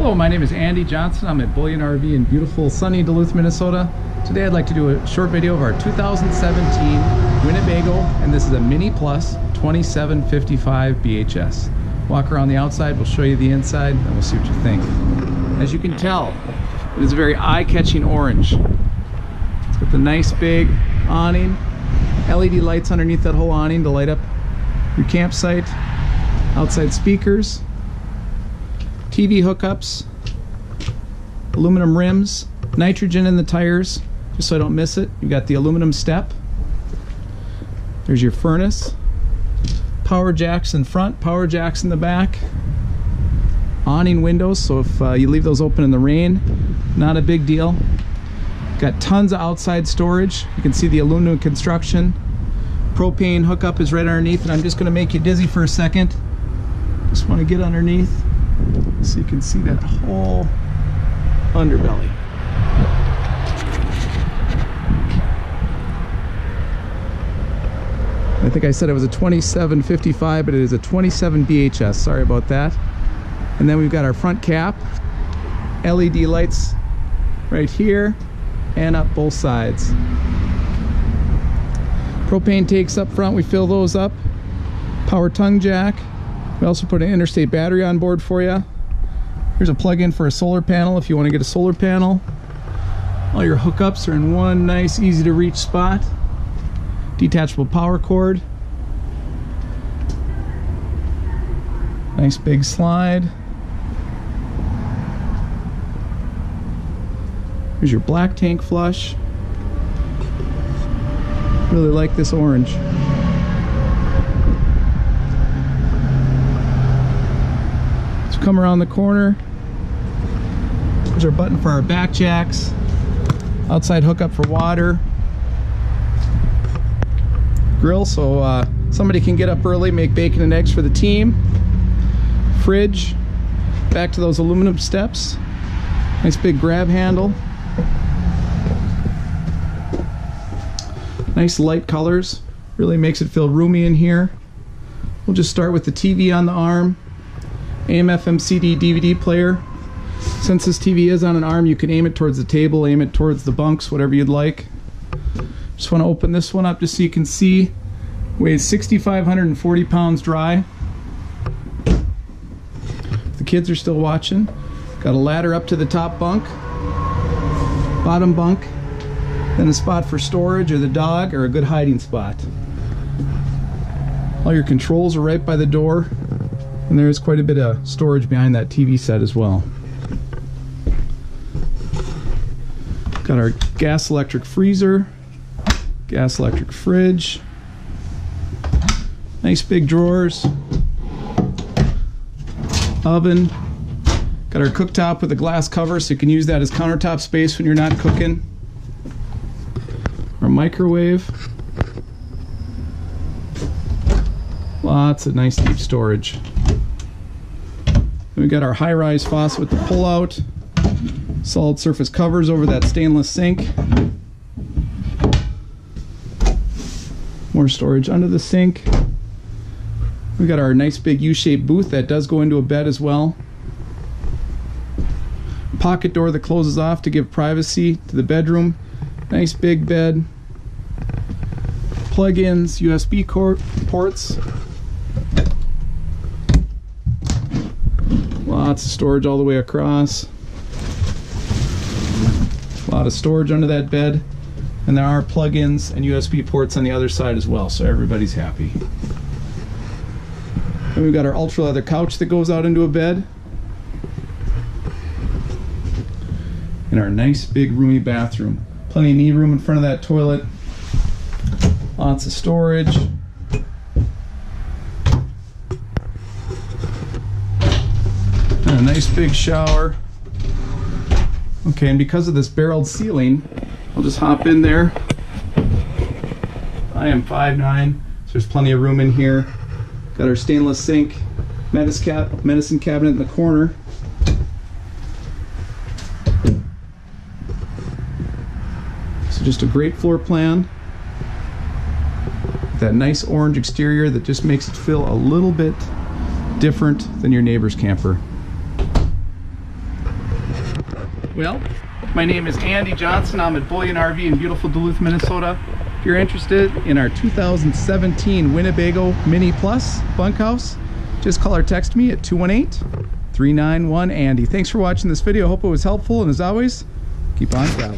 Hello, my name is Andy Johnson. I'm at Bullyan RV in beautiful sunny Duluth, Minnesota. Today I'd like to do a short video of our 2017 Winnebago, and this is a Minnie Plus 2755 BHS. Walk around the outside, we'll show you the inside, and we'll see what you think. As you can tell, it is a very eye-catching orange. It's got the nice big awning, LED lights underneath that whole awning to light up your campsite, outside speakers, TV hookups, aluminum rims, nitrogen in the tires, just so I don't miss it. You've got the aluminum step. There's your furnace. Power jacks in front, power jacks in the back. Awning windows, so if uh, you leave those open in the rain, not a big deal. Got tons of outside storage. You can see the aluminum construction. Propane hookup is right underneath, and I'm just gonna make you dizzy for a second. Just wanna get underneath so you can see that whole underbelly. I think I said it was a 2755, but it is a 27 BHS. Sorry about that. And then we've got our front cap, LED lights right here and up both sides. Propane tanks up front, we fill those up. Power tongue jack. We also put an interstate battery on board for you. Here's a plug-in for a solar panel if you want to get a solar panel. All your hookups are in one nice, easy to reach spot. Detachable power cord. Nice big slide. Here's your black tank flush. Really like this orange. Come around the corner. There's our button for our back jacks. Outside hookup for water. Grill so uh, somebody can get up early, make bacon and eggs for the team. Fridge. Back to those aluminum steps. Nice big grab handle. Nice light colors. Really makes it feel roomy in here. We'll just start with the TV on the arm. AM FM CD DVD player. Since this TV is on an arm, you can aim it towards the table, aim it towards the bunks, whatever you'd like. Just want to open this one up just so you can see. Weighs 6,540 pounds dry. The kids are still watching. Got a ladder up to the top bunk, bottom bunk, then a spot for storage or the dog or a good hiding spot. All your controls are right by the door, and there is quite a bit of storage behind that TV set as well. Got our gas electric freezer, gas electric fridge, nice big drawers, oven, got our cooktop with a glass cover so you can use that as countertop space when you're not cooking, our microwave, lots of nice deep storage. We got our high-rise faucet with the pull-out, solid surface covers over that stainless sink. More storage under the sink. We've got our nice big U-shaped booth that does go into a bed as well. Pocket door that closes off to give privacy to the bedroom. Nice big bed. Plug-ins, USB ports. Lots of storage all the way across. A lot of storage under that bed. And there are plug-ins and USB ports on the other side as well, so everybody's happy. And we've got our ultra leather couch that goes out into a bed. And our nice big roomy bathroom. Plenty of knee room in front of that toilet. Lots of storage. A nice big shower. Okay, and because of this barreled ceiling, I'll just hop in there. I am 5'9", so there's plenty of room in here. Got our stainless sink, medicine cabinet in the corner. So just a great floor plan. That nice orange exterior that just makes it feel a little bit different than your neighbor's camper. Well, my name is Andy Johnson. I'm at Bullyan RV in beautiful Duluth, Minnesota. If you're interested in our 2017 Winnebago Minnie Plus bunkhouse, just call or text me at 218 391 Andy. Thanks for watching this video. Hope it was helpful, and as always, keep on traveling.